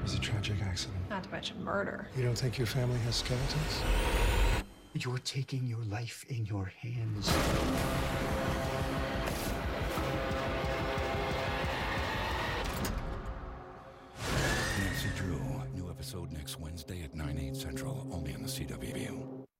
It was a tragic accident. Not to mention murder. You don't think your family has skeletons? You're taking your life in your hands. Nancy Drew, new episode next Wednesday at 9, 8 central, only on the CW.